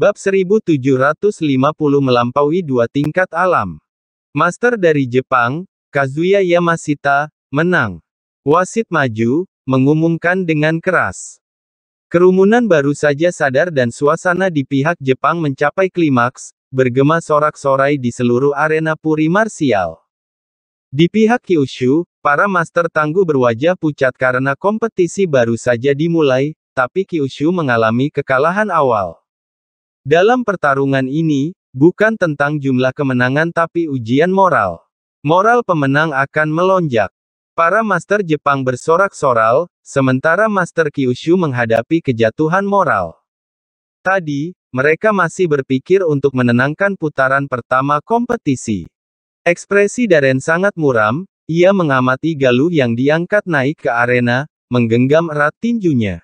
Bab 1750 melampaui dua tingkat alam. Master dari Jepang, Kazuya Yamashita, menang. Wasit maju, mengumumkan dengan keras. Kerumunan baru saja sadar dan suasana di pihak Jepang mencapai klimaks, bergema sorak-sorai di seluruh arena puri marsial. Di pihak Kyushu, para master tangguh berwajah pucat karena kompetisi baru saja dimulai, tapi Kyushu mengalami kekalahan awal. Dalam pertarungan ini, bukan tentang jumlah kemenangan tapi ujian moral. Moral pemenang akan melonjak. Para master Jepang bersorak-soral, sementara master Kyushu menghadapi kejatuhan moral. Tadi, mereka masih berpikir untuk menenangkan putaran pertama kompetisi. Ekspresi Daren sangat muram, ia mengamati Galuh yang diangkat naik ke arena, menggenggam erat tinjunya.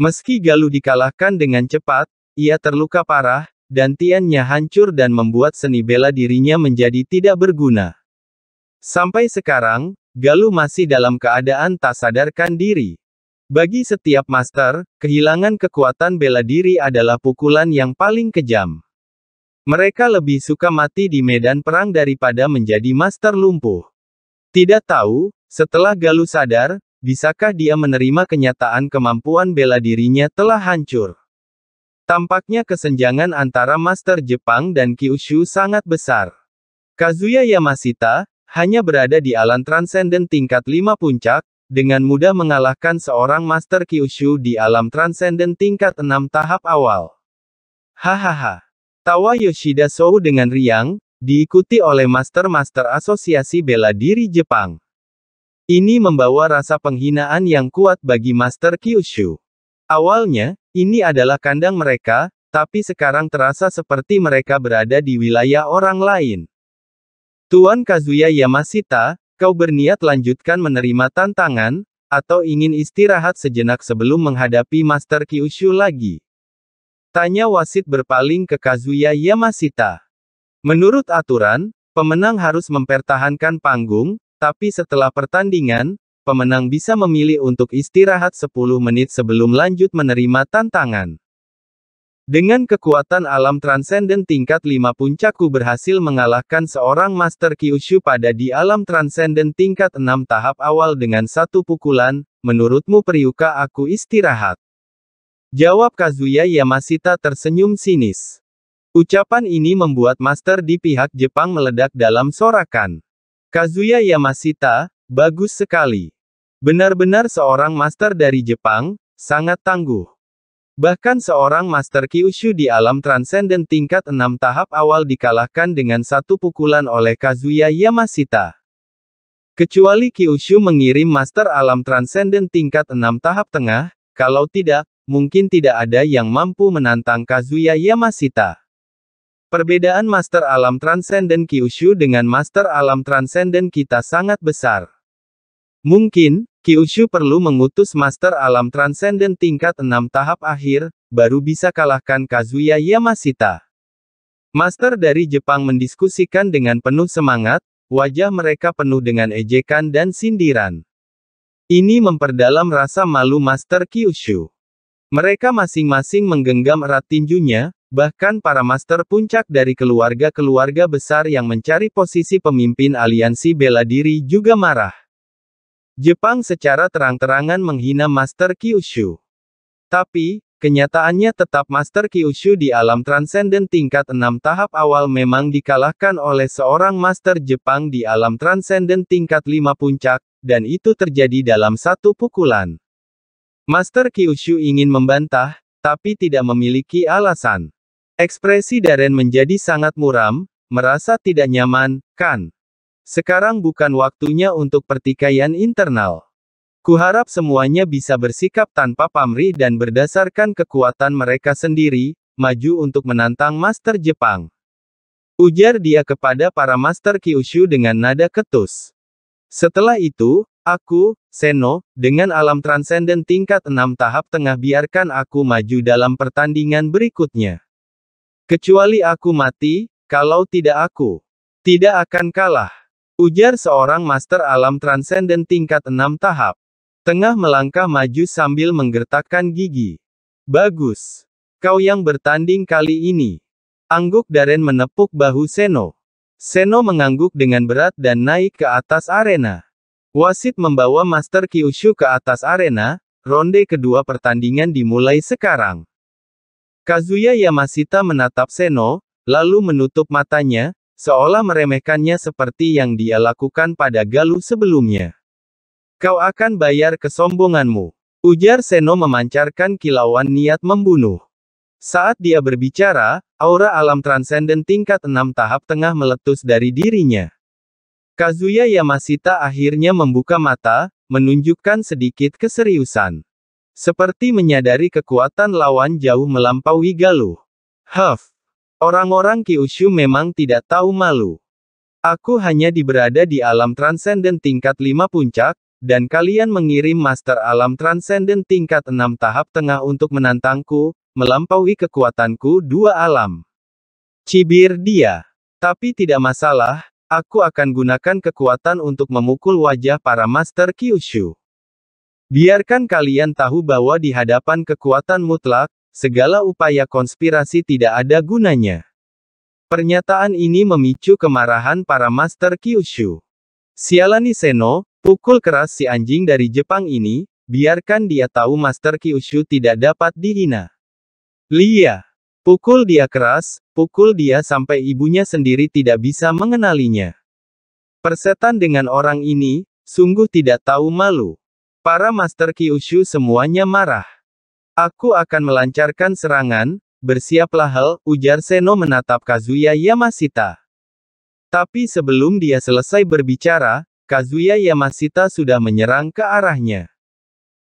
Meski Galuh dikalahkan dengan cepat, ia terluka parah, dan tiannya hancur dan membuat seni bela dirinya menjadi tidak berguna. Sampai sekarang, Galuh masih dalam keadaan tak sadarkan diri. Bagi setiap master, kehilangan kekuatan bela diri adalah pukulan yang paling kejam. Mereka lebih suka mati di medan perang daripada menjadi master lumpuh. Tidak tahu, setelah Galuh sadar, Bisakah dia menerima kenyataan kemampuan bela dirinya telah hancur? Tampaknya kesenjangan antara Master Jepang dan Kyushu sangat besar. Kazuya Yamashita, hanya berada di alam transenden tingkat 5 puncak, dengan mudah mengalahkan seorang Master Kyushu di alam transenden tingkat 6 tahap awal. Hahaha. Tawa Yoshida Sou dengan riang, diikuti oleh Master-Master Asosiasi Bela Diri Jepang. Ini membawa rasa penghinaan yang kuat bagi Master Kyushu. Awalnya, ini adalah kandang mereka, tapi sekarang terasa seperti mereka berada di wilayah orang lain. Tuan Kazuya Yamashita, kau berniat lanjutkan menerima tantangan, atau ingin istirahat sejenak sebelum menghadapi Master Kyushu lagi? Tanya wasit berpaling ke Kazuya Yamashita. Menurut aturan, pemenang harus mempertahankan panggung, tapi setelah pertandingan, pemenang bisa memilih untuk istirahat 10 menit sebelum lanjut menerima tantangan. Dengan kekuatan alam transenden tingkat 5 puncakku berhasil mengalahkan seorang Master Kyushu pada di alam transenden tingkat 6 tahap awal dengan satu pukulan, menurutmu periuka aku istirahat? Jawab Kazuya Yamashita tersenyum sinis. Ucapan ini membuat master di pihak Jepang meledak dalam sorakan. Kazuya Yamashita, bagus sekali. Benar-benar seorang master dari Jepang, sangat tangguh. Bahkan seorang master Kyushu di alam transenden tingkat 6 tahap awal dikalahkan dengan satu pukulan oleh Kazuya Yamashita. Kecuali Kyushu mengirim master alam transenden tingkat 6 tahap tengah, kalau tidak, mungkin tidak ada yang mampu menantang Kazuya Yamashita. Perbedaan Master Alam Transenden Kyushu dengan Master Alam Transenden kita sangat besar. Mungkin, Kyushu perlu mengutus Master Alam Transenden tingkat 6 tahap akhir, baru bisa kalahkan Kazuya Yamashita. Master dari Jepang mendiskusikan dengan penuh semangat, wajah mereka penuh dengan ejekan dan sindiran. Ini memperdalam rasa malu Master Kyushu. Mereka masing-masing menggenggam erat tinjunya, Bahkan para master puncak dari keluarga-keluarga besar yang mencari posisi pemimpin aliansi bela diri juga marah. Jepang secara terang-terangan menghina Master Kyushu. Tapi, kenyataannya tetap Master Kyushu di alam transenden tingkat 6 tahap awal memang dikalahkan oleh seorang Master Jepang di alam transenden tingkat 5 puncak, dan itu terjadi dalam satu pukulan. Master Kyushu ingin membantah, tapi tidak memiliki alasan. Ekspresi Darren menjadi sangat muram, merasa tidak nyaman, kan? Sekarang bukan waktunya untuk pertikaian internal. Kuharap semuanya bisa bersikap tanpa pamrih dan berdasarkan kekuatan mereka sendiri, maju untuk menantang Master Jepang. Ujar dia kepada para Master Kyushu dengan nada ketus. Setelah itu, aku, Seno, dengan alam transenden tingkat 6 tahap tengah biarkan aku maju dalam pertandingan berikutnya. Kecuali aku mati, kalau tidak aku tidak akan kalah. Ujar seorang master alam transenden tingkat enam tahap. Tengah melangkah maju sambil menggertakkan gigi. Bagus. Kau yang bertanding kali ini. Angguk Daren menepuk bahu Seno. Seno mengangguk dengan berat dan naik ke atas arena. Wasit membawa Master Kyushu ke atas arena, ronde kedua pertandingan dimulai sekarang. Kazuya Yamashita menatap Seno, lalu menutup matanya, seolah meremehkannya seperti yang dia lakukan pada Galuh sebelumnya. Kau akan bayar kesombonganmu. Ujar Seno memancarkan kilauan niat membunuh. Saat dia berbicara, aura alam transenden tingkat enam tahap tengah meletus dari dirinya. Kazuya Yamashita akhirnya membuka mata, menunjukkan sedikit keseriusan. Seperti menyadari kekuatan lawan jauh melampaui Galuh. Huff. Orang-orang Kyushu memang tidak tahu malu. Aku hanya diberada di alam transenden tingkat 5 puncak, dan kalian mengirim master alam transenden tingkat 6 tahap tengah untuk menantangku, melampaui kekuatanku dua alam. Cibir dia. Tapi tidak masalah, aku akan gunakan kekuatan untuk memukul wajah para master Kyushu. Biarkan kalian tahu bahwa di hadapan kekuatan mutlak, segala upaya konspirasi tidak ada gunanya. Pernyataan ini memicu kemarahan para Master Kyushu. Sialani Seno, pukul keras si anjing dari Jepang ini, biarkan dia tahu Master Kyushu tidak dapat dihina. Lia, pukul dia keras, pukul dia sampai ibunya sendiri tidak bisa mengenalinya. Persetan dengan orang ini, sungguh tidak tahu malu. Para Master Kyushu semuanya marah. Aku akan melancarkan serangan, bersiaplah hal, ujar Seno menatap Kazuya Yamashita. Tapi sebelum dia selesai berbicara, Kazuya Yamashita sudah menyerang ke arahnya.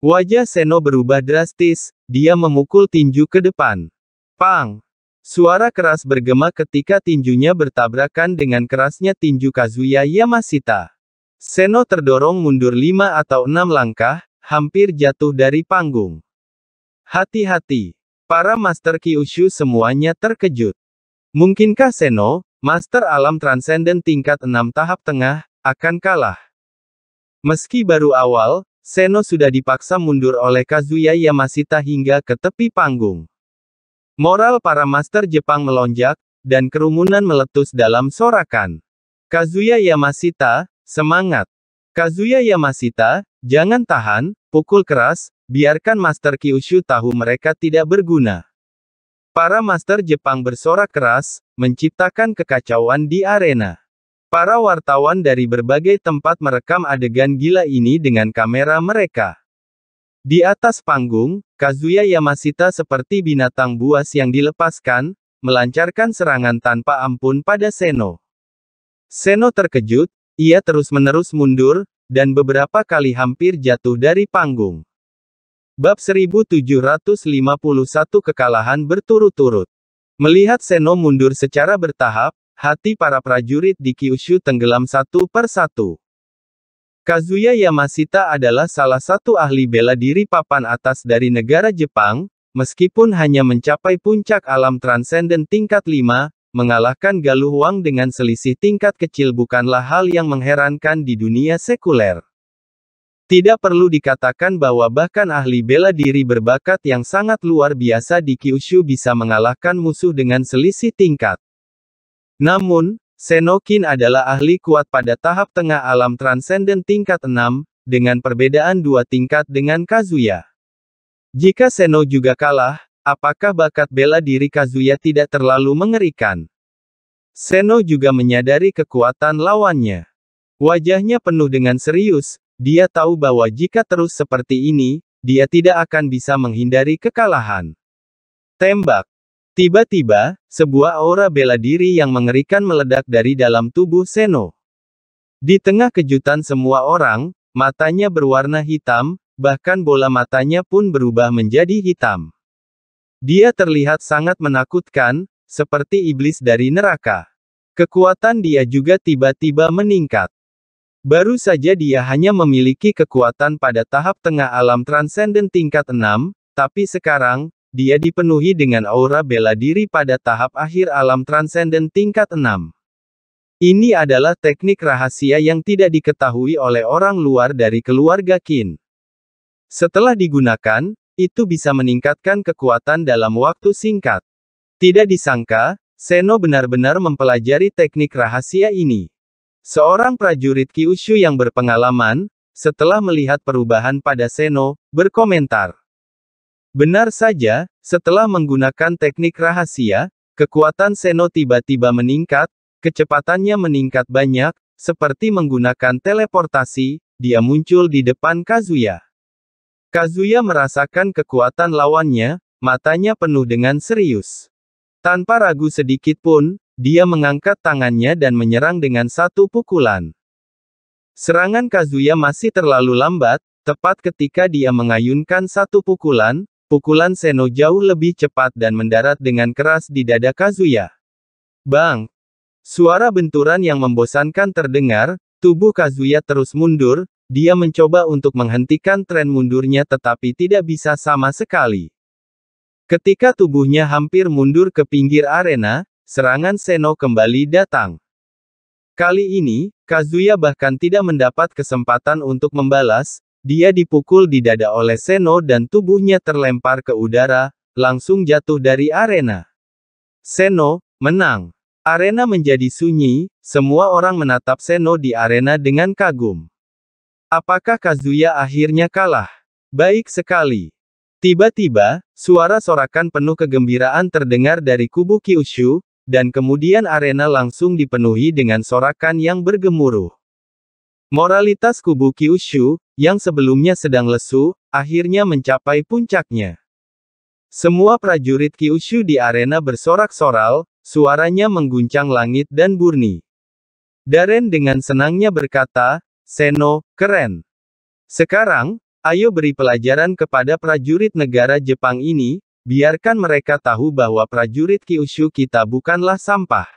Wajah Seno berubah drastis, dia memukul tinju ke depan. Pang! Suara keras bergema ketika tinjunya bertabrakan dengan kerasnya tinju Kazuya Yamashita. Seno terdorong mundur lima atau enam langkah, hampir jatuh dari panggung. Hati-hati. Para Master Kyushu semuanya terkejut. Mungkinkah Seno, Master Alam Transcendent tingkat 6 tahap tengah, akan kalah? Meski baru awal, Seno sudah dipaksa mundur oleh Kazuya Yamashita hingga ke tepi panggung. Moral para Master Jepang melonjak, dan kerumunan meletus dalam sorakan. Kazuya Yamashita, semangat! Kazuya Yamashita, jangan tahan, pukul keras, Biarkan Master Kyushu tahu mereka tidak berguna. Para Master Jepang bersorak keras, menciptakan kekacauan di arena. Para wartawan dari berbagai tempat merekam adegan gila ini dengan kamera mereka. Di atas panggung, Kazuya Yamashita seperti binatang buas yang dilepaskan, melancarkan serangan tanpa ampun pada Seno. Seno terkejut, ia terus-menerus mundur, dan beberapa kali hampir jatuh dari panggung. Bab 1751 Kekalahan berturut-turut. Melihat Seno mundur secara bertahap, hati para prajurit di Kyushu tenggelam satu per satu. Kazuya Yamashita adalah salah satu ahli bela diri papan atas dari negara Jepang, meskipun hanya mencapai puncak alam transenden tingkat 5, mengalahkan Galuh Wang dengan selisih tingkat kecil bukanlah hal yang mengherankan di dunia sekuler. Tidak perlu dikatakan bahwa bahkan ahli bela diri berbakat yang sangat luar biasa di Kyushu bisa mengalahkan musuh dengan selisih tingkat. Namun, Senokin adalah ahli kuat pada tahap tengah alam transenden tingkat 6, dengan perbedaan dua tingkat dengan Kazuya. Jika Seno juga kalah, apakah bakat bela diri Kazuya tidak terlalu mengerikan? Seno juga menyadari kekuatan lawannya. Wajahnya penuh dengan serius, dia tahu bahwa jika terus seperti ini, dia tidak akan bisa menghindari kekalahan. Tembak. Tiba-tiba, sebuah aura bela diri yang mengerikan meledak dari dalam tubuh Seno. Di tengah kejutan semua orang, matanya berwarna hitam, bahkan bola matanya pun berubah menjadi hitam. Dia terlihat sangat menakutkan, seperti iblis dari neraka. Kekuatan dia juga tiba-tiba meningkat. Baru saja dia hanya memiliki kekuatan pada tahap tengah alam transenden tingkat 6, tapi sekarang, dia dipenuhi dengan aura bela diri pada tahap akhir alam transenden tingkat 6. Ini adalah teknik rahasia yang tidak diketahui oleh orang luar dari keluarga Qin. Setelah digunakan, itu bisa meningkatkan kekuatan dalam waktu singkat. Tidak disangka, Seno benar-benar mempelajari teknik rahasia ini. Seorang prajurit Kyushu yang berpengalaman, setelah melihat perubahan pada Seno, berkomentar. Benar saja, setelah menggunakan teknik rahasia, kekuatan Seno tiba-tiba meningkat, kecepatannya meningkat banyak, seperti menggunakan teleportasi, dia muncul di depan Kazuya. Kazuya merasakan kekuatan lawannya, matanya penuh dengan serius. Tanpa ragu sedikit pun, dia mengangkat tangannya dan menyerang dengan satu pukulan. Serangan Kazuya masih terlalu lambat, tepat ketika dia mengayunkan satu pukulan, pukulan Seno jauh lebih cepat dan mendarat dengan keras di dada Kazuya. Bang! Suara benturan yang membosankan terdengar, tubuh Kazuya terus mundur, dia mencoba untuk menghentikan tren mundurnya tetapi tidak bisa sama sekali. Ketika tubuhnya hampir mundur ke pinggir arena, serangan Seno kembali datang. Kali ini, Kazuya bahkan tidak mendapat kesempatan untuk membalas, dia dipukul di dada oleh Seno dan tubuhnya terlempar ke udara, langsung jatuh dari arena. Seno, menang. Arena menjadi sunyi, semua orang menatap Seno di arena dengan kagum. Apakah Kazuya akhirnya kalah? Baik sekali. Tiba-tiba, suara sorakan penuh kegembiraan terdengar dari kubu Kyushu, dan kemudian arena langsung dipenuhi dengan sorakan yang bergemuruh. Moralitas kubu Kyushu, yang sebelumnya sedang lesu, akhirnya mencapai puncaknya. Semua prajurit Kyushu di arena bersorak-soral, suaranya mengguncang langit dan burni. Daren dengan senangnya berkata, Seno, keren. Sekarang, Ayo beri pelajaran kepada prajurit negara Jepang ini, biarkan mereka tahu bahwa prajurit Kyushu kita bukanlah sampah.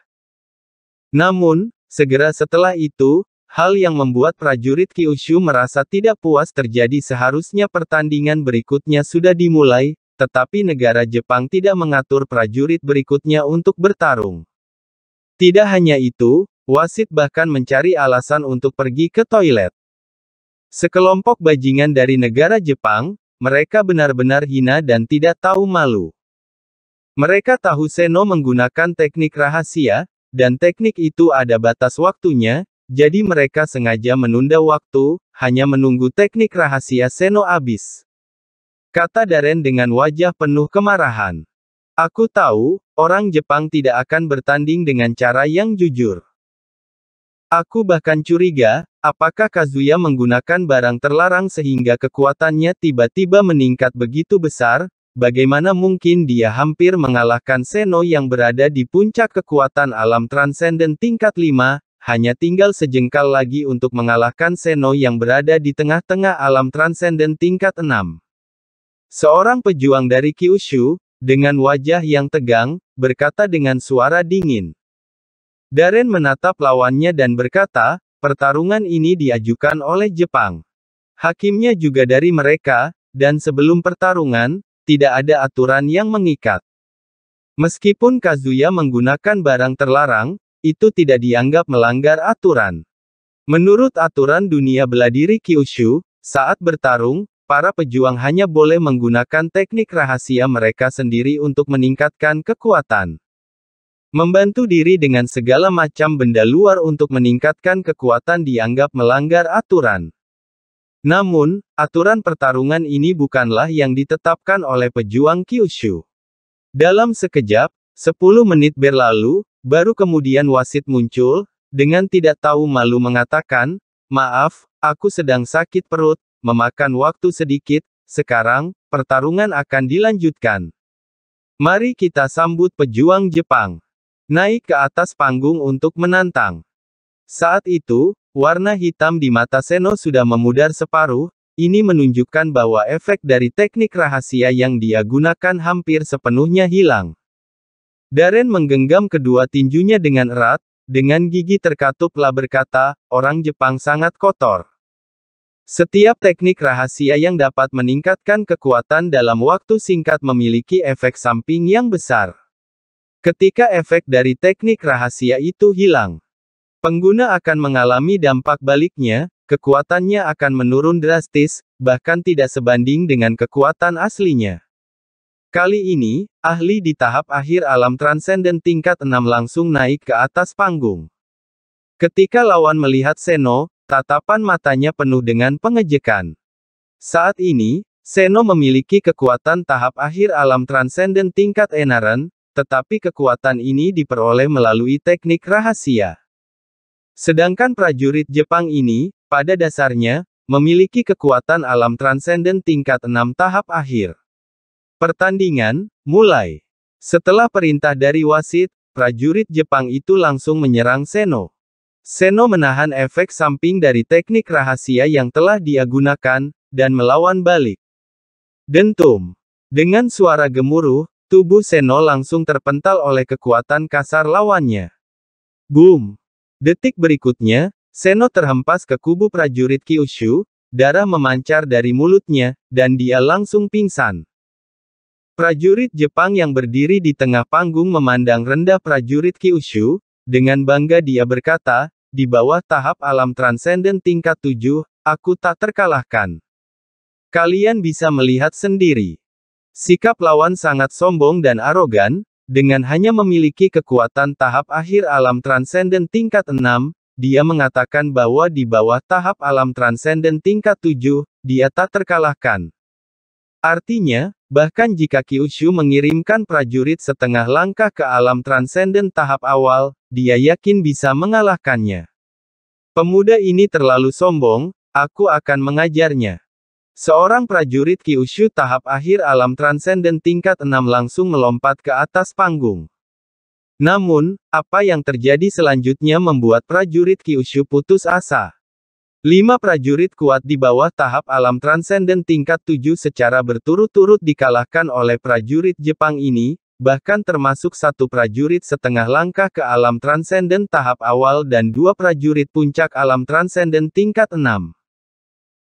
Namun, segera setelah itu, hal yang membuat prajurit Kyushu merasa tidak puas terjadi seharusnya pertandingan berikutnya sudah dimulai, tetapi negara Jepang tidak mengatur prajurit berikutnya untuk bertarung. Tidak hanya itu, wasit bahkan mencari alasan untuk pergi ke toilet. Sekelompok bajingan dari negara Jepang, mereka benar-benar hina dan tidak tahu malu. Mereka tahu Seno menggunakan teknik rahasia, dan teknik itu ada batas waktunya, jadi mereka sengaja menunda waktu, hanya menunggu teknik rahasia Seno habis. Kata Daren dengan wajah penuh kemarahan. Aku tahu, orang Jepang tidak akan bertanding dengan cara yang jujur. Aku bahkan curiga, apakah Kazuya menggunakan barang terlarang sehingga kekuatannya tiba-tiba meningkat begitu besar, bagaimana mungkin dia hampir mengalahkan Seno yang berada di puncak kekuatan alam transenden tingkat 5, hanya tinggal sejengkal lagi untuk mengalahkan Seno yang berada di tengah-tengah alam transenden tingkat 6. Seorang pejuang dari Kyushu, dengan wajah yang tegang, berkata dengan suara dingin. Daren menatap lawannya dan berkata, pertarungan ini diajukan oleh Jepang. Hakimnya juga dari mereka, dan sebelum pertarungan, tidak ada aturan yang mengikat. Meskipun Kazuya menggunakan barang terlarang, itu tidak dianggap melanggar aturan. Menurut aturan dunia beladiri Kyushu, saat bertarung, para pejuang hanya boleh menggunakan teknik rahasia mereka sendiri untuk meningkatkan kekuatan. Membantu diri dengan segala macam benda luar untuk meningkatkan kekuatan dianggap melanggar aturan. Namun, aturan pertarungan ini bukanlah yang ditetapkan oleh pejuang Kyushu. Dalam sekejap, 10 menit berlalu, baru kemudian wasit muncul, dengan tidak tahu malu mengatakan, Maaf, aku sedang sakit perut, memakan waktu sedikit, sekarang, pertarungan akan dilanjutkan. Mari kita sambut pejuang Jepang naik ke atas panggung untuk menantang. Saat itu, warna hitam di mata Seno sudah memudar separuh, ini menunjukkan bahwa efek dari teknik rahasia yang dia gunakan hampir sepenuhnya hilang. Daren menggenggam kedua tinjunya dengan erat, dengan gigi terkatuplah berkata, orang Jepang sangat kotor. Setiap teknik rahasia yang dapat meningkatkan kekuatan dalam waktu singkat memiliki efek samping yang besar. Ketika efek dari teknik rahasia itu hilang, pengguna akan mengalami dampak baliknya, kekuatannya akan menurun drastis, bahkan tidak sebanding dengan kekuatan aslinya. Kali ini, ahli di tahap akhir alam transenden tingkat 6 langsung naik ke atas panggung. Ketika lawan melihat Seno, tatapan matanya penuh dengan pengejekan. Saat ini, Seno memiliki kekuatan tahap akhir alam transenden tingkat Enaren, tetapi kekuatan ini diperoleh melalui teknik rahasia. Sedangkan prajurit Jepang ini, pada dasarnya, memiliki kekuatan alam transenden tingkat 6 tahap akhir. Pertandingan, mulai. Setelah perintah dari wasit, prajurit Jepang itu langsung menyerang Seno. Seno menahan efek samping dari teknik rahasia yang telah dia gunakan, dan melawan balik. Dentum. Dengan suara gemuruh, Tubuh Seno langsung terpental oleh kekuatan kasar lawannya. Boom! Detik berikutnya, Seno terhempas ke kubu prajurit Kyushu, darah memancar dari mulutnya, dan dia langsung pingsan. Prajurit Jepang yang berdiri di tengah panggung memandang rendah prajurit Kyushu, dengan bangga dia berkata, di bawah tahap alam transenden tingkat 7, aku tak terkalahkan. Kalian bisa melihat sendiri. Sikap lawan sangat sombong dan arogan, dengan hanya memiliki kekuatan tahap akhir alam transenden tingkat 6, dia mengatakan bahwa di bawah tahap alam transenden tingkat 7, dia tak terkalahkan. Artinya, bahkan jika Kyushu mengirimkan prajurit setengah langkah ke alam transenden tahap awal, dia yakin bisa mengalahkannya. Pemuda ini terlalu sombong, aku akan mengajarnya. Seorang prajurit Kyushu tahap akhir alam transenden tingkat 6 langsung melompat ke atas panggung. Namun, apa yang terjadi selanjutnya membuat prajurit Kyushu putus asa. Lima prajurit kuat di bawah tahap alam transenden tingkat 7 secara berturut-turut dikalahkan oleh prajurit Jepang ini, bahkan termasuk satu prajurit setengah langkah ke alam transenden tahap awal dan dua prajurit puncak alam transenden tingkat 6.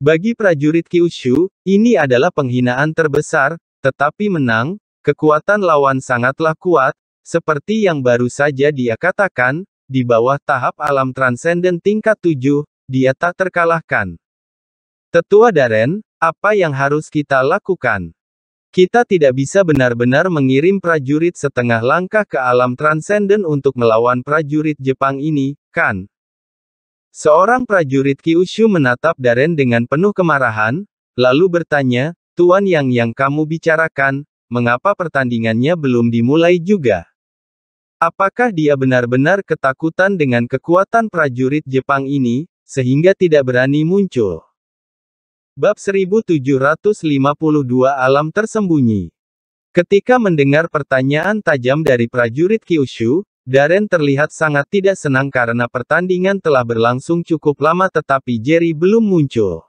Bagi prajurit Kyushu, ini adalah penghinaan terbesar, tetapi menang, kekuatan lawan sangatlah kuat, seperti yang baru saja dia katakan, di bawah tahap alam transenden tingkat 7, dia tak terkalahkan. Tetua Daren, apa yang harus kita lakukan? Kita tidak bisa benar-benar mengirim prajurit setengah langkah ke alam transenden untuk melawan prajurit Jepang ini, kan? Seorang prajurit Kyushu menatap Daren dengan penuh kemarahan, lalu bertanya, Tuan yang yang kamu bicarakan, mengapa pertandingannya belum dimulai juga? Apakah dia benar-benar ketakutan dengan kekuatan prajurit Jepang ini, sehingga tidak berani muncul? Bab 1752 Alam Tersembunyi Ketika mendengar pertanyaan tajam dari prajurit Kyushu, Darren terlihat sangat tidak senang karena pertandingan telah berlangsung cukup lama tetapi Jerry belum muncul.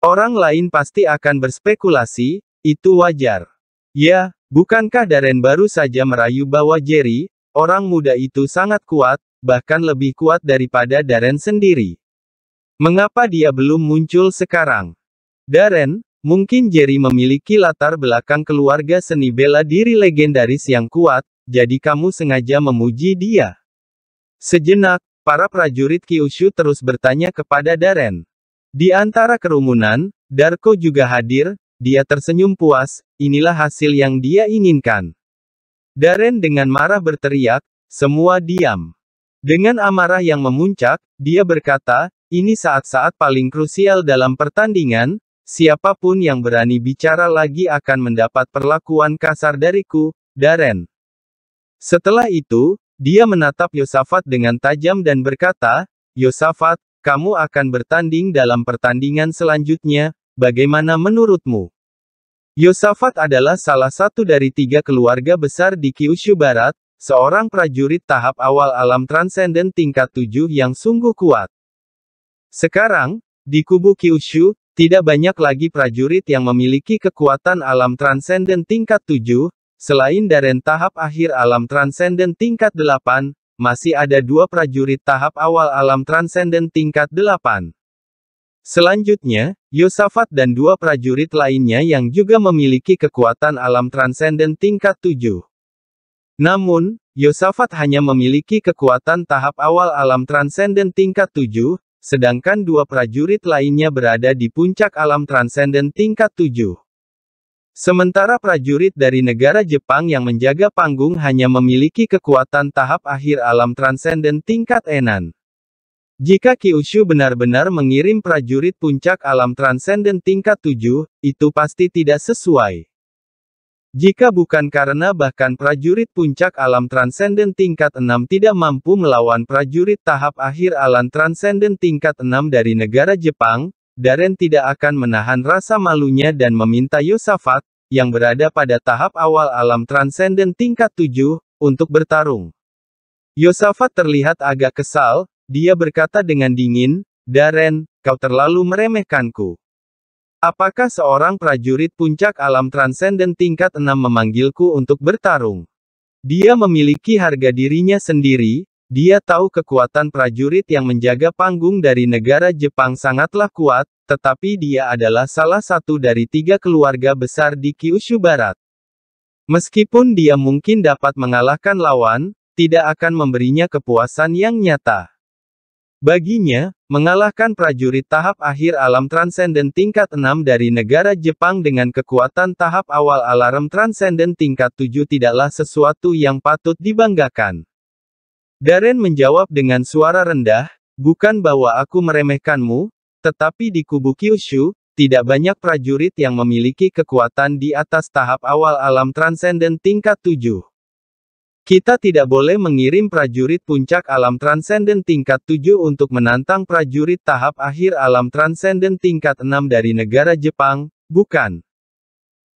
Orang lain pasti akan berspekulasi, itu wajar. Ya, bukankah Darren baru saja merayu bahwa Jerry, orang muda itu sangat kuat, bahkan lebih kuat daripada Darren sendiri. Mengapa dia belum muncul sekarang? Darren, mungkin Jerry memiliki latar belakang keluarga seni bela diri legendaris yang kuat, jadi kamu sengaja memuji dia. Sejenak, para prajurit Kyushu terus bertanya kepada Daren. Di antara kerumunan, Darko juga hadir, dia tersenyum puas, inilah hasil yang dia inginkan. Daren dengan marah berteriak, semua diam. Dengan amarah yang memuncak, dia berkata, ini saat-saat paling krusial dalam pertandingan, siapa pun yang berani bicara lagi akan mendapat perlakuan kasar dariku, Daren. Setelah itu, dia menatap Yosafat dengan tajam dan berkata, Yosafat, kamu akan bertanding dalam pertandingan selanjutnya, bagaimana menurutmu? Yosafat adalah salah satu dari tiga keluarga besar di Kyushu Barat, seorang prajurit tahap awal alam transenden tingkat tujuh yang sungguh kuat. Sekarang, di kubu Kyushu, tidak banyak lagi prajurit yang memiliki kekuatan alam transenden tingkat tujuh, Selain Daren tahap akhir alam transenden tingkat 8, masih ada dua prajurit tahap awal alam transenden tingkat 8. Selanjutnya, Yosafat dan dua prajurit lainnya yang juga memiliki kekuatan alam transenden tingkat 7. Namun, Yosafat hanya memiliki kekuatan tahap awal alam transenden tingkat 7, sedangkan dua prajurit lainnya berada di puncak alam transenden tingkat 7. Sementara prajurit dari negara Jepang yang menjaga panggung hanya memiliki kekuatan tahap akhir alam transenden tingkat Enan. Jika Kyushu benar-benar mengirim prajurit puncak alam transenden tingkat 7, itu pasti tidak sesuai. Jika bukan karena bahkan prajurit puncak alam transenden tingkat 6 tidak mampu melawan prajurit tahap akhir alam transenden tingkat 6 dari negara Jepang, Daren tidak akan menahan rasa malunya dan meminta Yosafat, yang berada pada tahap awal alam transenden tingkat 7, untuk bertarung. Yosafat terlihat agak kesal, dia berkata dengan dingin, Daren, kau terlalu meremehkanku. Apakah seorang prajurit puncak alam transenden tingkat 6 memanggilku untuk bertarung? Dia memiliki harga dirinya sendiri, dia tahu kekuatan prajurit yang menjaga panggung dari negara Jepang sangatlah kuat, tetapi dia adalah salah satu dari tiga keluarga besar di Kyushu Barat. Meskipun dia mungkin dapat mengalahkan lawan, tidak akan memberinya kepuasan yang nyata. Baginya, mengalahkan prajurit tahap akhir alam transenden tingkat 6 dari negara Jepang dengan kekuatan tahap awal alarm transenden tingkat 7 tidaklah sesuatu yang patut dibanggakan. Darren menjawab dengan suara rendah, bukan bahwa aku meremehkanmu, tetapi di kubu Kyushu, tidak banyak prajurit yang memiliki kekuatan di atas tahap awal alam transenden tingkat 7. Kita tidak boleh mengirim prajurit puncak alam transenden tingkat 7 untuk menantang prajurit tahap akhir alam transenden tingkat 6 dari negara Jepang, bukan.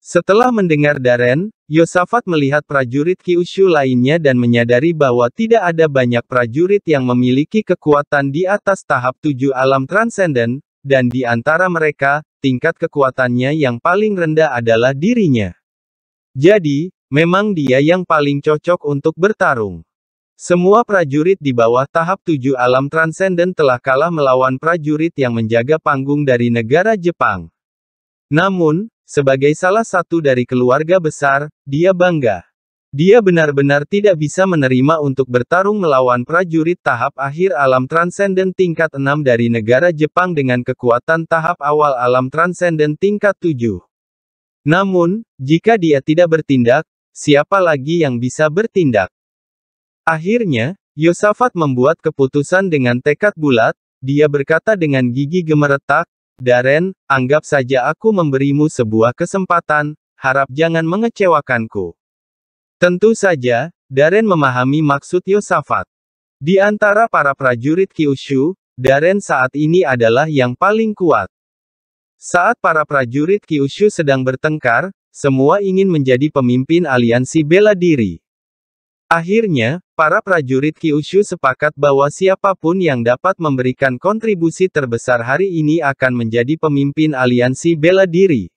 Setelah mendengar Daren, Yosafat melihat prajurit Kyushu lainnya dan menyadari bahwa tidak ada banyak prajurit yang memiliki kekuatan di atas tahap 7 alam transenden, dan di antara mereka, tingkat kekuatannya yang paling rendah adalah dirinya. Jadi, Memang dia yang paling cocok untuk bertarung. Semua prajurit di bawah tahap tujuh alam transenden telah kalah melawan prajurit yang menjaga panggung dari negara Jepang. Namun, sebagai salah satu dari keluarga besar, dia bangga. Dia benar-benar tidak bisa menerima untuk bertarung melawan prajurit tahap akhir alam transenden tingkat 6 dari negara Jepang dengan kekuatan tahap awal alam transenden tingkat 7. Namun, jika dia tidak bertindak, siapa lagi yang bisa bertindak? Akhirnya, Yosafat membuat keputusan dengan tekad bulat, dia berkata dengan gigi gemeretak, Daren, anggap saja aku memberimu sebuah kesempatan, harap jangan mengecewakanku. Tentu saja, Daren memahami maksud Yosafat. Di antara para prajurit Kyushu, Daren saat ini adalah yang paling kuat. Saat para prajurit Kyushu sedang bertengkar, semua ingin menjadi pemimpin aliansi bela diri. Akhirnya, para prajurit Kyushu sepakat bahwa siapa pun yang dapat memberikan kontribusi terbesar hari ini akan menjadi pemimpin aliansi bela diri.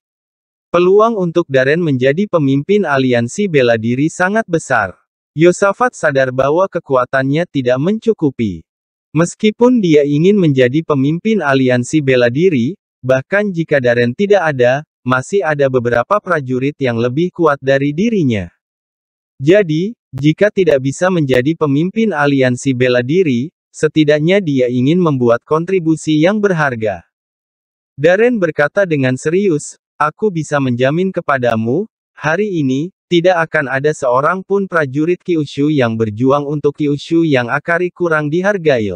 Peluang untuk Daren menjadi pemimpin aliansi bela diri sangat besar. Yosafat sadar bahwa kekuatannya tidak mencukupi. Meskipun dia ingin menjadi pemimpin aliansi bela diri, bahkan jika Daren tidak ada, masih ada beberapa prajurit yang lebih kuat dari dirinya. Jadi, jika tidak bisa menjadi pemimpin aliansi bela diri, setidaknya dia ingin membuat kontribusi yang berharga. Darren berkata dengan serius, aku bisa menjamin kepadamu, hari ini, tidak akan ada seorang pun prajurit Kyushu yang berjuang untuk Kyushu yang Akari kurang dihargai.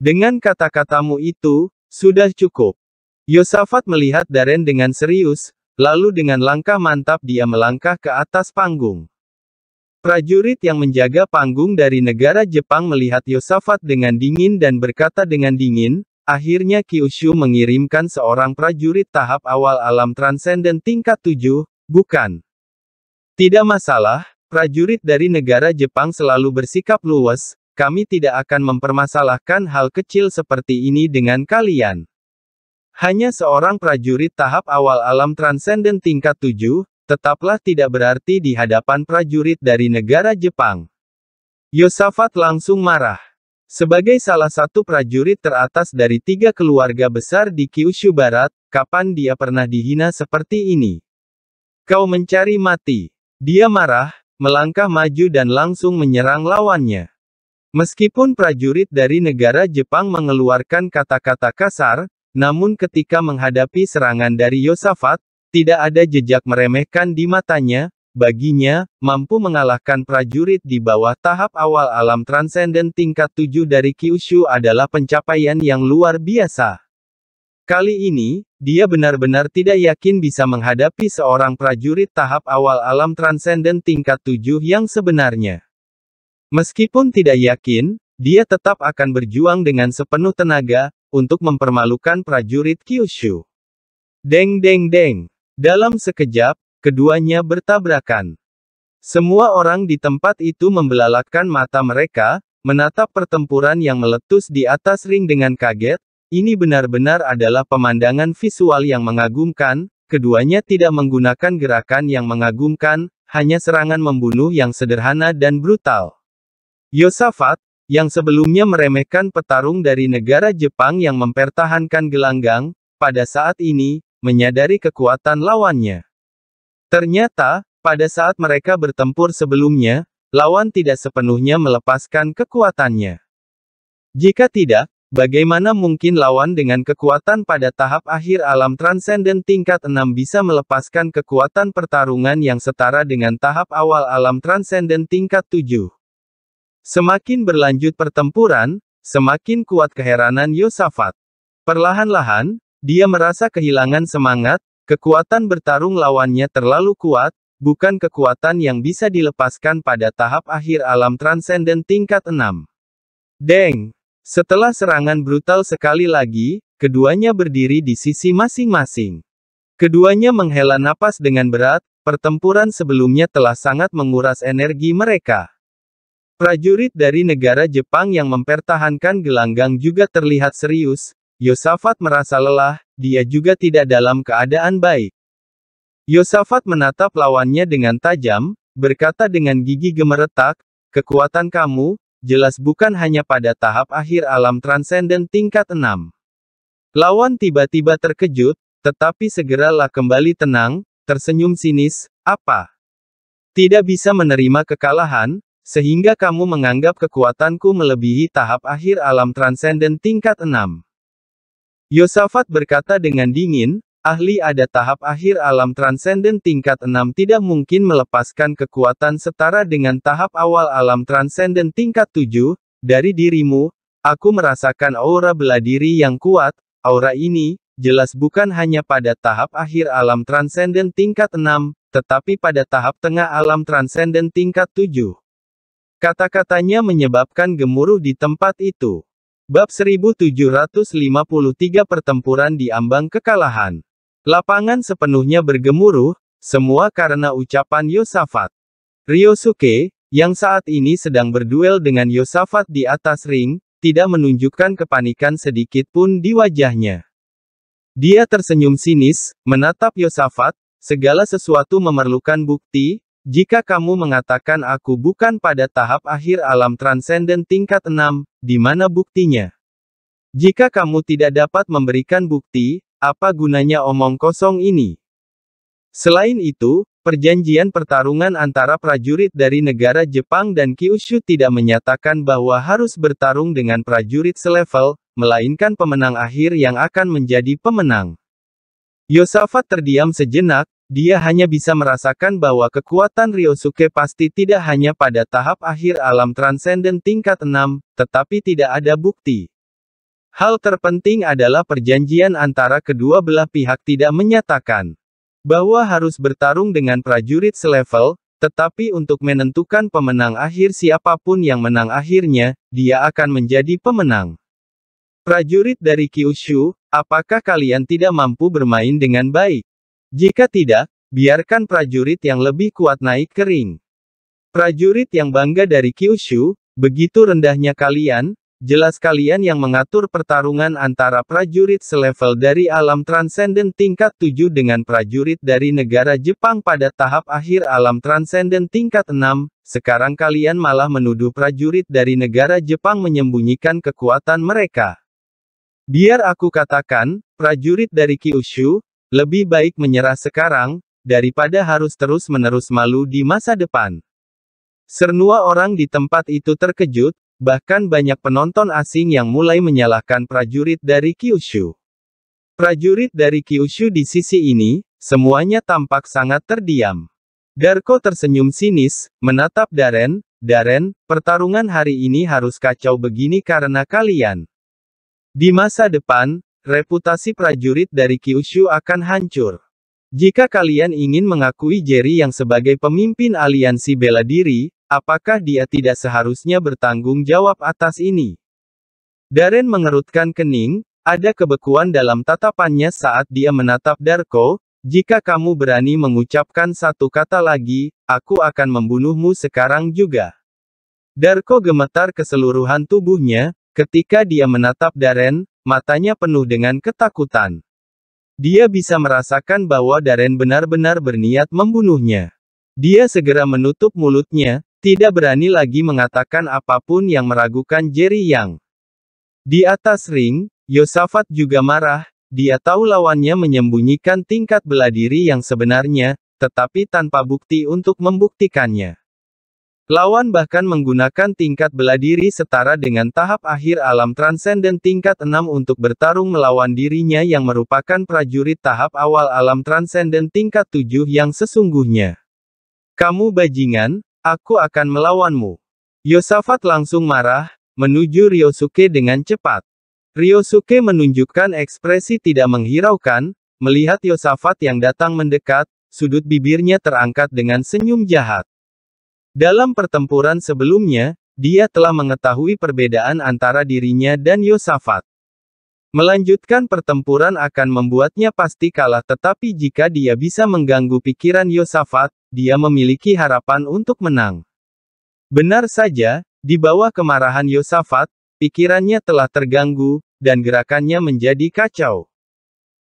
Dengan kata-katamu itu, sudah cukup. Yosafat melihat Daren dengan serius, lalu dengan langkah mantap dia melangkah ke atas panggung. Prajurit yang menjaga panggung dari negara Jepang melihat Yosafat dengan dingin dan berkata dengan dingin, akhirnya Kyushu mengirimkan seorang prajurit tahap awal alam transenden tingkat 7, bukan? Tidak masalah, prajurit dari negara Jepang selalu bersikap luwes, kami tidak akan mempermasalahkan hal kecil seperti ini dengan kalian. Hanya seorang prajurit tahap awal alam transenden tingkat 7, tetaplah tidak berarti di hadapan prajurit dari negara Jepang. Yosafat langsung marah. Sebagai salah satu prajurit teratas dari tiga keluarga besar di Kyushu Barat, kapan dia pernah dihina seperti ini? Kau mencari mati. Dia marah, melangkah maju dan langsung menyerang lawannya. Meskipun prajurit dari negara Jepang mengeluarkan kata-kata kasar, namun ketika menghadapi serangan dari Yosafat, tidak ada jejak meremehkan di matanya, baginya, mampu mengalahkan prajurit di bawah tahap awal alam transenden tingkat 7 dari Kyushu adalah pencapaian yang luar biasa. Kali ini, dia benar-benar tidak yakin bisa menghadapi seorang prajurit tahap awal alam transenden tingkat 7 yang sebenarnya. Meskipun tidak yakin, dia tetap akan berjuang dengan sepenuh tenaga, untuk mempermalukan prajurit Kyushu. Deng deng deng. Dalam sekejap, keduanya bertabrakan. Semua orang di tempat itu membelalakkan mata mereka, menatap pertempuran yang meletus di atas ring dengan kaget, ini benar-benar adalah pemandangan visual yang mengagumkan, keduanya tidak menggunakan gerakan yang mengagumkan, hanya serangan membunuh yang sederhana dan brutal. Yosafat, yang sebelumnya meremehkan petarung dari negara Jepang yang mempertahankan gelanggang, pada saat ini, menyadari kekuatan lawannya. Ternyata, pada saat mereka bertempur sebelumnya, lawan tidak sepenuhnya melepaskan kekuatannya. Jika tidak, bagaimana mungkin lawan dengan kekuatan pada tahap akhir alam transenden tingkat 6 bisa melepaskan kekuatan pertarungan yang setara dengan tahap awal alam transenden tingkat 7? Semakin berlanjut pertempuran, semakin kuat keheranan Yosafat. Perlahan-lahan, dia merasa kehilangan semangat, kekuatan bertarung lawannya terlalu kuat, bukan kekuatan yang bisa dilepaskan pada tahap akhir alam transenden tingkat 6. Deng! Setelah serangan brutal sekali lagi, keduanya berdiri di sisi masing-masing. Keduanya menghela napas dengan berat, pertempuran sebelumnya telah sangat menguras energi mereka. Prajurit dari negara Jepang yang mempertahankan gelanggang juga terlihat serius. Yosafat merasa lelah, dia juga tidak dalam keadaan baik. Yosafat menatap lawannya dengan tajam, berkata dengan gigi gemeretak, kekuatan kamu, jelas bukan hanya pada tahap akhir alam transenden tingkat 6. Lawan tiba-tiba terkejut, tetapi segeralah kembali tenang, tersenyum sinis, apa? Tidak bisa menerima kekalahan, sehingga kamu menganggap kekuatanku melebihi tahap akhir alam transenden tingkat 6. Yosafat berkata dengan dingin, ahli ada tahap akhir alam transenden tingkat 6 tidak mungkin melepaskan kekuatan setara dengan tahap awal alam transenden tingkat 7, dari dirimu, aku merasakan aura bela diri yang kuat, aura ini, jelas bukan hanya pada tahap akhir alam transenden tingkat 6, tetapi pada tahap tengah alam transenden tingkat 7. Kata-katanya menyebabkan gemuruh di tempat itu. Bab 1753 Pertempuran di Ambang Kekalahan. Lapangan sepenuhnya bergemuruh, semua karena ucapan Yosafat. Ryosuke, yang saat ini sedang berduel dengan Yosafat di atas ring, tidak menunjukkan kepanikan sedikit pun di wajahnya. Dia tersenyum sinis, menatap Yosafat, segala sesuatu memerlukan bukti, jika kamu mengatakan aku bukan pada tahap akhir alam transenden tingkat 6, di mana buktinya? Jika kamu tidak dapat memberikan bukti, apa gunanya omong kosong ini? Selain itu, perjanjian pertarungan antara prajurit dari negara Jepang dan Kyushu tidak menyatakan bahwa harus bertarung dengan prajurit selevel, melainkan pemenang akhir yang akan menjadi pemenang. Yosafat terdiam sejenak, dia hanya bisa merasakan bahwa kekuatan Ryosuke pasti tidak hanya pada tahap akhir alam transenden tingkat 6, tetapi tidak ada bukti. Hal terpenting adalah perjanjian antara kedua belah pihak tidak menyatakan bahwa harus bertarung dengan prajurit selevel, tetapi untuk menentukan pemenang akhir siapa pun yang menang akhirnya, dia akan menjadi pemenang. Prajurit dari Kyushu, apakah kalian tidak mampu bermain dengan baik? Jika tidak, biarkan prajurit yang lebih kuat naik ke ring. Prajurit yang bangga dari Kyushu, begitu rendahnya kalian, jelas kalian yang mengatur pertarungan antara prajurit selevel dari alam transenden tingkat 7 dengan prajurit dari negara Jepang pada tahap akhir alam transenden tingkat 6, sekarang kalian malah menuduh prajurit dari negara Jepang menyembunyikan kekuatan mereka. Biar aku katakan, prajurit dari Kyushu, lebih baik menyerah sekarang, daripada harus terus-menerus malu di masa depan. Sernua orang di tempat itu terkejut, bahkan banyak penonton asing yang mulai menyalahkan prajurit dari Kyushu. Prajurit dari Kyushu di sisi ini, semuanya tampak sangat terdiam. Darko tersenyum sinis, menatap Daren, Daren, pertarungan hari ini harus kacau begini karena kalian. Di masa depan, reputasi prajurit dari Kyushu akan hancur. Jika kalian ingin mengakui Jerry yang sebagai pemimpin aliansi bela diri, apakah dia tidak seharusnya bertanggung jawab atas ini? Darren mengerutkan kening, ada kebekuan dalam tatapannya saat dia menatap Darko, jika kamu berani mengucapkan satu kata lagi, aku akan membunuhmu sekarang juga. Darko gemetar keseluruhan tubuhnya, ketika dia menatap Darren, matanya penuh dengan ketakutan. Dia bisa merasakan bahwa Darren benar-benar berniat membunuhnya. Dia segera menutup mulutnya, tidak berani lagi mengatakan apa pun yang meragukan Jerry Yang. Di atas ring, Yosafat juga marah, dia tahu lawannya menyembunyikan tingkat bela diri yang sebenarnya, tetapi tanpa bukti untuk membuktikannya. Lawan bahkan menggunakan tingkat bela diri setara dengan tahap akhir alam transenden tingkat 6 untuk bertarung melawan dirinya yang merupakan prajurit tahap awal alam transenden tingkat 7 yang sesungguhnya. Kamu bajingan, aku akan melawanmu. Yosafat langsung marah, menuju Ryosuke dengan cepat. Ryosuke menunjukkan ekspresi tidak menghiraukan, melihat Yosafat yang datang mendekat, sudut bibirnya terangkat dengan senyum jahat. Dalam pertempuran sebelumnya, dia telah mengetahui perbedaan antara dirinya dan Yosafat. Melanjutkan pertempuran akan membuatnya pasti kalah tetapi jika dia bisa mengganggu pikiran Yosafat, dia memiliki harapan untuk menang. Benar saja, di bawah kemarahan Yosafat, pikirannya telah terganggu, dan gerakannya menjadi kacau.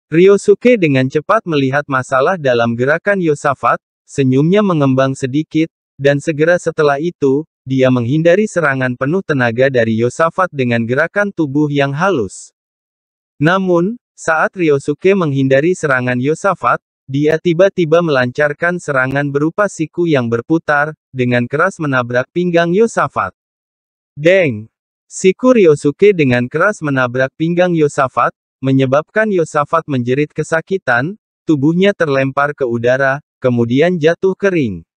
Ryosuke dengan cepat melihat masalah dalam gerakan Yosafat, senyumnya mengembang sedikit, dan segera setelah itu, dia menghindari serangan penuh tenaga dari Yosafat dengan gerakan tubuh yang halus. Namun, saat Ryosuke menghindari serangan Yosafat, dia tiba-tiba melancarkan serangan berupa siku yang berputar, dengan keras menabrak pinggang Yosafat. Deng! Siku Ryosuke dengan keras menabrak pinggang Yosafat, menyebabkan Yosafat menjerit kesakitan, tubuhnya terlempar ke udara, kemudian jatuh kering.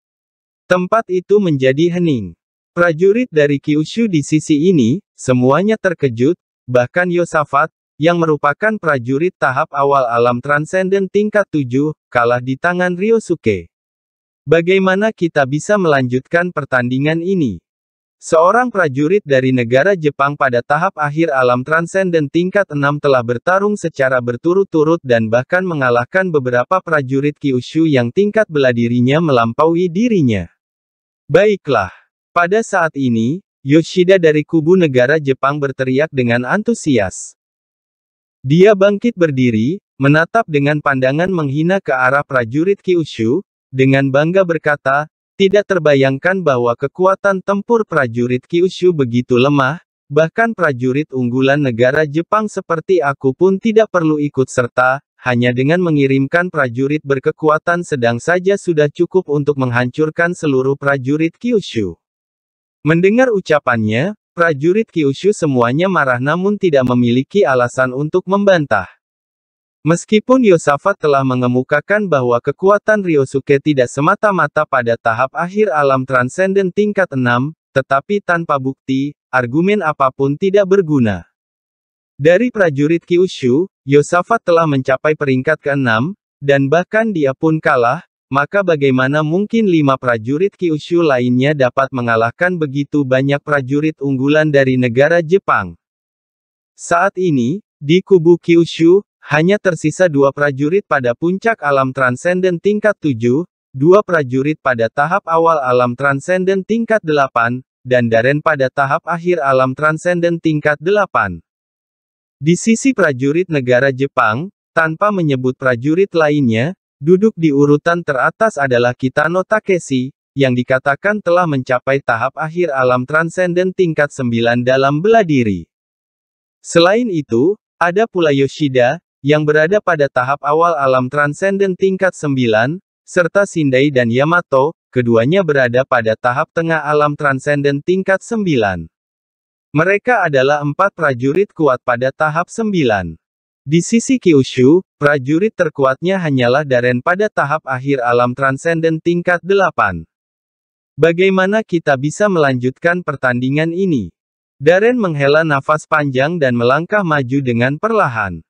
Tempat itu menjadi hening. Prajurit dari Kyushu di sisi ini, semuanya terkejut, bahkan Yosafat, yang merupakan prajurit tahap awal alam transenden tingkat 7, kalah di tangan Ryosuke. Bagaimana kita bisa melanjutkan pertandingan ini? Seorang prajurit dari negara Jepang pada tahap akhir alam transenden tingkat 6 telah bertarung secara berturut-turut dan bahkan mengalahkan beberapa prajurit Kyushu yang tingkat beladirinya melampaui dirinya. Baiklah. Pada saat ini, Yoshida dari kubu negara Jepang berteriak dengan antusias. Dia bangkit berdiri, menatap dengan pandangan menghina ke arah prajurit Kyushu, dengan bangga berkata, tidak terbayangkan bahwa kekuatan tempur prajurit Kyushu begitu lemah, bahkan prajurit unggulan negara Jepang seperti aku pun tidak perlu ikut serta, hanya dengan mengirimkan prajurit berkekuatan sedang saja sudah cukup untuk menghancurkan seluruh prajurit Kyushu. Mendengar ucapannya, prajurit Kyushu semuanya marah namun tidak memiliki alasan untuk membantah. Meskipun Yosafat telah mengemukakan bahwa kekuatan Ryosuke tidak semata-mata pada tahap akhir alam transenden tingkat 6, tetapi tanpa bukti, argumen apa pun tidak berguna. Dari prajurit Kyushu, Yosafat telah mencapai peringkat ke-6, dan bahkan dia pun kalah, maka bagaimana mungkin lima prajurit Kyushu lainnya dapat mengalahkan begitu banyak prajurit unggulan dari negara Jepang? Saat ini, di kubu Kyushu, hanya tersisa dua prajurit pada puncak alam transenden tingkat 7, dua prajurit pada tahap awal alam transenden tingkat 8, dan Daren pada tahap akhir alam transenden tingkat 8. Di sisi prajurit negara Jepang, tanpa menyebut prajurit lainnya, duduk di urutan teratas adalah Kitano Takeshi, yang dikatakan telah mencapai tahap akhir alam transenden tingkat 9 dalam bela diri. Selain itu, ada pula Yoshida, yang berada pada tahap awal alam transenden tingkat 9, serta Shindai dan Yamato, keduanya berada pada tahap tengah alam transenden tingkat 9. Mereka adalah empat prajurit kuat pada tahap sembilan. Di sisi Kyushu, prajurit terkuatnya hanyalah Daren pada tahap akhir alam transenden tingkat delapan. Bagaimana kita bisa melanjutkan pertandingan ini? Daren menghela nafas panjang dan melangkah maju dengan perlahan.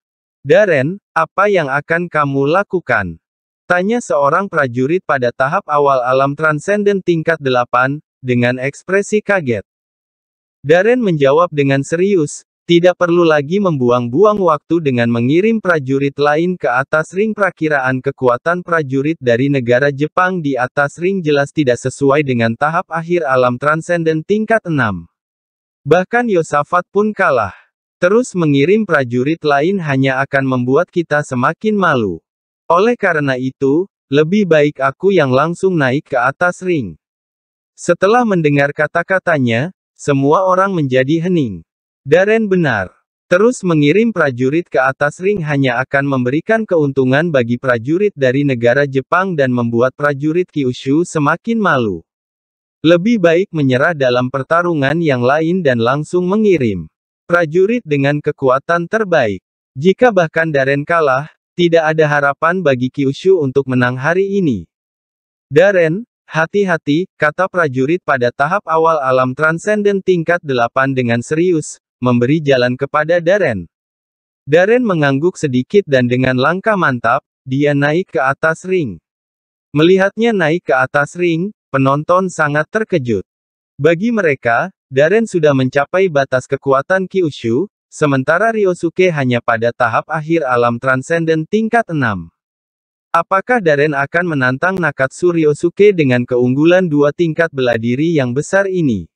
Daren, apa yang akan kamu lakukan? Tanya seorang prajurit pada tahap awal alam transenden tingkat delapan, dengan ekspresi kaget. Daren menjawab dengan serius, tidak perlu lagi membuang-buang waktu dengan mengirim prajurit lain ke atas ring Prakiraan kekuatan prajurit dari negara Jepang di atas ring jelas tidak sesuai dengan tahap akhir alam transenden tingkat 6. Bahkan Yosafat pun kalah. Terus mengirim prajurit lain hanya akan membuat kita semakin malu. Oleh karena itu, lebih baik aku yang langsung naik ke atas ring. Setelah mendengar kata-katanya, semua orang menjadi hening. Daren benar. Terus mengirim prajurit ke atas ring hanya akan memberikan keuntungan bagi prajurit dari negara Jepang dan membuat prajurit Kyushu semakin malu. Lebih baik menyerah dalam pertarungan yang lain dan langsung mengirim prajurit dengan kekuatan terbaik. Jika bahkan Daren kalah, tidak ada harapan bagi Kyushu untuk menang hari ini. Daren, Hati-hati, kata prajurit pada tahap awal alam transenden tingkat 8 dengan serius, memberi jalan kepada Daren. Daren mengangguk sedikit dan dengan langkah mantap, dia naik ke atas ring. Melihatnya naik ke atas ring, penonton sangat terkejut. Bagi mereka, Daren sudah mencapai batas kekuatan Kyushu, sementara Ryosuke hanya pada tahap akhir alam transenden tingkat 6. Apakah Daren akan menantang Nakatsu Ryosuke dengan keunggulan dua tingkat bela diri yang besar ini?